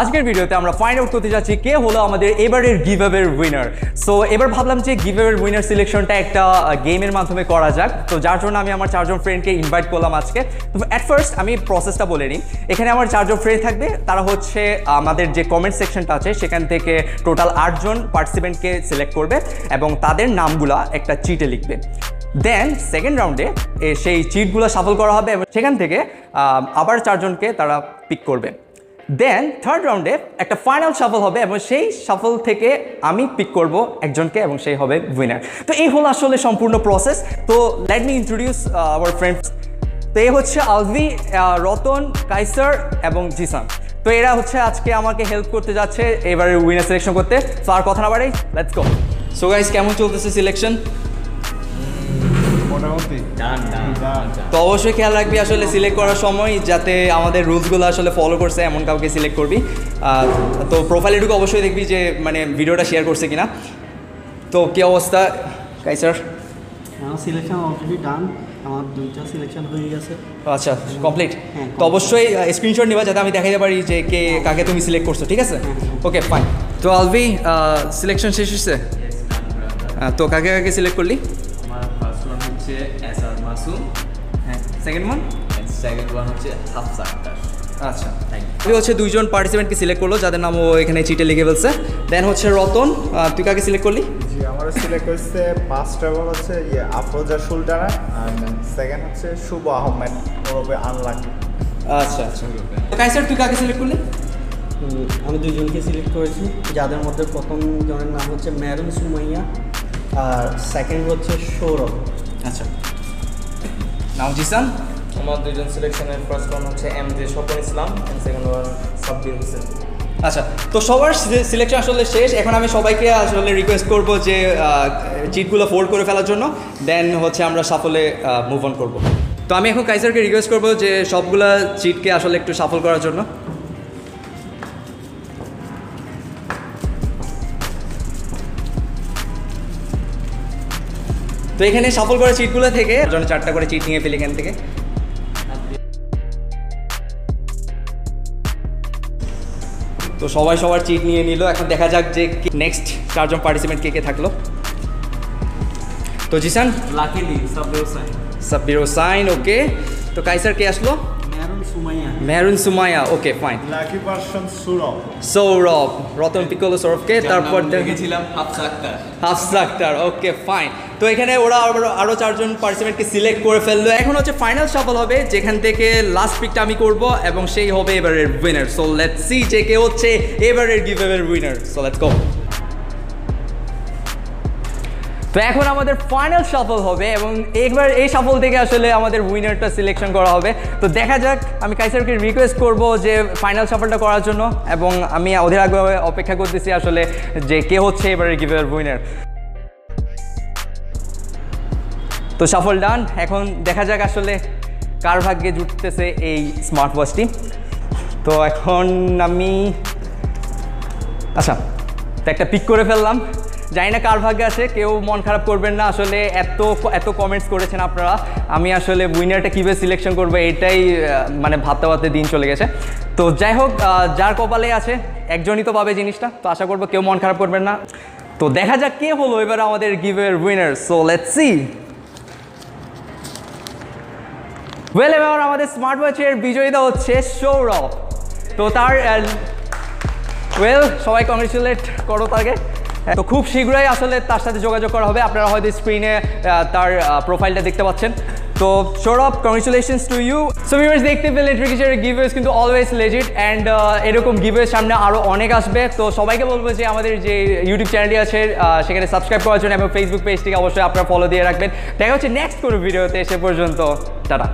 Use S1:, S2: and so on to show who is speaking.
S1: আজকের ভিডিওতে আমরা ফাইন্ড আউট করতে যাচ্ছি কে হলো আমাদের এবারের গিভ অ্যাওয়ের উইনার সো এবার ভাবলাম যে গিভ অ্যাওয়ের উইনার সিলেকশনটা একটা গেমের মাধ্যমে করা যাক। তো যার জন্য আমি আমার চারজন ফ্রেন্ডকে ইনভাইট করলাম আজকে। তো অ্যাট ফার্স্ট আমি প্রসেসটা বলে নিই। এখানে আমার চারজন ফ্রেন্ড থাকবে। তারা হচ্ছে আমাদের যে কমেন্ট সেকশনটা আছে, সেখান থেকে টোটাল আটজন পার্টিসিপেন্টকে সিলেক্ট করবে এবং তাদের নামগুলা একটা চিটে লিখবে। দেন সেকেন্ড রাউন্ডে সেই চিটগুলো সাফল করা হবে এবং সেখান থেকে আবার চারজনকে তারা পিক করবে। দেন থার্ড রাউন্ডে একটা ফাইনাল সাফল হবে এবং সেই সাফল থেকে আমি পিক করব একজনকে এবং সেই হবে উইনার তো এই হলো আসলে সম্পূর্ণ প্রসেস তো let me introduce our friends তো এই হচ্ছে আলভি রতন, কাইসার এবং জিসান। তো এরা হচ্ছে আজকে আমাকে হেল্প করতে যাচ্ছে এবারে উইনার সিলেকশন করতে। তো আর কথা না বাড়াই লেটস গো সো গাইস কেমন চলতেছে সিলেকশন
S2: মোটামুটি।
S1: তো অবশ্যই খেয়াল রাখবি আসলে সিলেক্ট করার সময় যাতে আমাদের রুলসগুলো আসলে ফলো করছে এমন কাউকে সিলেক্ট করবি। তো প্রোফাইলে ঢুকে অবশ্যই দেখবি যে মানে ভিডিওটা শেয়ার করছে কিনা। তো কি অবস্থা? কাইসার
S3: আমার সিলেকশন অলরেডি ডান আমার দুইটা সিলেকশন হয়ে গেছে।
S1: আচ্ছা কমপ্লিট
S3: হ্যাঁ,
S1: তো অবশ্যই স্ক্রিনশট নিবা যাতে আমি দেখাতে পারি যে কে কাকে তুমি সিলেক্ট করছ ঠিক আছে? ওকে ফাইন তো আলভি সিলেকশন শেষ আহ, তো কাকে কাকে সিলেক্ট করলি?
S4: হচ্ছে এস আর মাসুম
S1: হ্যাঁ সেকেন্ড ওয়ান
S4: সেকেন্ড ওয়ান হচ্ছে হাফসা আক্তার
S1: আচ্ছা।
S4: থ্যাংক ইউ
S1: হচ্ছে দুইজন পার্টিসিপেন্টকে সিলেক্ট করল যাদের নাম ও এখানে চিটে লিখে ফেলছে। দেন হচ্ছে রতন তুই কাকে সিলেক্ট করলি?
S2: জি আমার সিলেক্ট হচ্ছে পাঁচ ট্রাভেল হচ্ছে ইয়ে আফরোজা সুলতানা আর সেকেন্ড হচ্ছে শুভ আহমেদ ওরফে আনলাকি।
S1: আচ্ছা আচ্ছা। কাইসার তুই কাকে সিলেক্ট করলি?
S3: আমি দুইজনকে সিলেক্ট করেছি যাদের মধ্যে প্রথম জনের নাম হচ্ছে ম্যারুন সুমাইয়া আর সেকেন্ড হচ্ছে সৌরভ।
S1: আচ্ছা। নাম জিসান
S4: আমার দুইজন সিলেকশনের ফার্স্ট ওয়ান হচ্ছে M J Swapan Islam and second one Sabbir Hossain.
S1: আচ্ছা তো সবার সিলেকশন আসলে শেষ। এখন আমি সবাইকে আসলে রিকোয়েস্ট করব যে চিটগুলো ফোল্ড করে ফেলার জন্য। দেন হচ্ছে আমরা সাফলে মুভ অন করব। তো আমি এখন কাইসারকে রিকোয়েস্ট করব যে সবগুলা চিটকে আসলে একটু সাফল করার জন্য। তো এখানে সফল করে চিটগুলো থেকে জন্য চারটা করে চিট নিয়ে ফেলি এখান থেকে। তো সবাই সবার চিট নিয়ে নিল। এখন দেখা যাক যে নেক্সট চারজন পার্টিসিপেন্ট কে কে থাকল। তো জিসান?
S4: লাকিলি সাব্বির হোসাইন
S1: সাব্বির সাইন ওকে তো কাইসার কে আসলো?
S3: Marun Sumaiya.
S1: Mehrun Sumaiya okay fine
S2: lucky person Surav.
S1: Sourav Ratan পিকলো সৌরভকে তারপর
S4: দেখেছিলাম হাফসা আক্তার।
S1: হাফসা আক্তার ওকে ফাইন তো এখানে ওরা আরও আরও চারজন পার্টিসিপেন্টকে সিলেক্ট করে ফেলল। এখন হচ্ছে ফাইনাল সফল হবে যেখান থেকে লাস্ট পিকটা আমি করব এবং সেই হবে এবারের উইনার সো লেটস সি যে কে হচ্ছে এবারের গিভ এর উইনার সো লেটস গো তো এখন আমাদের ফাইনাল সফল হবে এবং একবার এই সফল থেকে আসলে আমাদের উইনারটা সিলেকশন করা হবে। তো দেখা যাক, আমি কাইসারকে রিকোয়েস্ট করব যে ফাইনাল সফলটা করার জন্য এবং আমি অধীর আগ্রহে অপেক্ষা করতেছি আসলে যে কে হচ্ছে এবারের গিভের উইনার তো সফল ডান এখন দেখা যাক আসলে কার ভাগ্যে জুটতেছে এই স্মার্ট ওয়াচটি তো এখন আমি আচ্ছা তো একটা পিক করে ফেললাম। জানি না কার ভাগ্যে আছে, কেউ মন খারাপ করবেন না। আসলে এত এত কমেন্টস করেছেন আপনারা। আমি আসলে উইনারটা কীভাবে সিলেকশন করব এটাই মানে ভাবতে ভাবতে দিন চলে গেছে। তো যাই হোক যার কপালে আছে, একজনই তো পাবে জিনিসটা। তো আশা করব কেউ মন খারাপ করবেন না। তো দেখা যাক কে হলো এবার আমাদের গিভের winner so let's see well এবার আমাদের স্মার্ট ওয়াচের বিজয়িতা হচ্ছে সৌরভ। তো তার ওয়েল সবাই কংগ্রেচুলেট করো তাকে। তো খুব শীঘ্রই আসলে তার সাথে যোগাযোগ করা হবে। আপনারা হয়তো স্ক্রিনে তার প্রোফাইলটা দেখতে পাচ্ছেন। তো Sourav congratulations to you so viewers দেখতে পেলেন ট্রিকিচারের গিভওয়েজ কিন্তু অলওয়েজ লেজিট অ্যান্ড এরকম গিভওয়েজ সামনে আরও অনেক আসবে। তো সবাইকে বলব যে আমাদের যে ইউটিউব চ্যানেলটি আছে সেখানে সাবস্ক্রাইব করার জন্য এবং ফেসবুক পেজটিকে অবশ্যই আপনারা ফলো দিয়ে রাখবেন। দেখা হচ্ছে নেক্সট কোনো ভিডিওতে সে পর্যন্ত, টাটা।